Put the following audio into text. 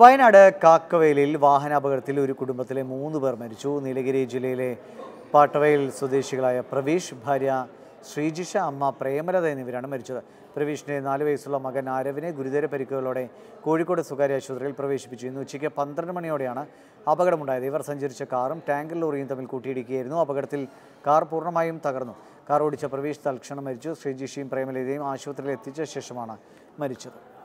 വയനാട് കാക്കവയലിൽ വാഹനാപകടത്തിൽ ഒരു കുടുംബത്തിലെ മൂന്ന് പേർ മരിച്ചു. നീലഗിരി ജില്ലയിലെ പാട്ടവയൽ സ്വദേശികളായ പ്രവീഷ് ഭാര്യ ശ്രീജിഷ അമ്മ പ്രേമലത എന്നിവരാണ് മരിച്ചത്. പ്രവീഷിന്റെ നാല് വയസ്സുള്ള മകൻ ആരവിനെ ഗുരുതര പരിക്കുകളോടെ കോഴിക്കോട് സ്വകാര്യ ആശുപത്രിയിൽ പ്രവേശിപ്പിച്ചു. ഇന്ന് ഉച്ചയ്ക്ക് പന്ത്രണ്ട് മണിയോടെയാണ് അപകടമുണ്ടായത്. ഇവർ സഞ്ചരിച്ച കാറും ടാങ്കർ ലോറിയും തമ്മിൽ കൂട്ടിയിടിക്കുകയായിരുന്നു. അപകടത്തിൽ കാർ പൂർണമായും തകർന്നു. കാർ ഓടിച്ച പ്രവീഷ് തൽക്ഷണം മരിച്ചു. ശ്രീജിഷയും പ്രേമലതയും ആശുപത്രിയിൽ എത്തിച്ച ശേഷമാണ് മരിച്ചത്.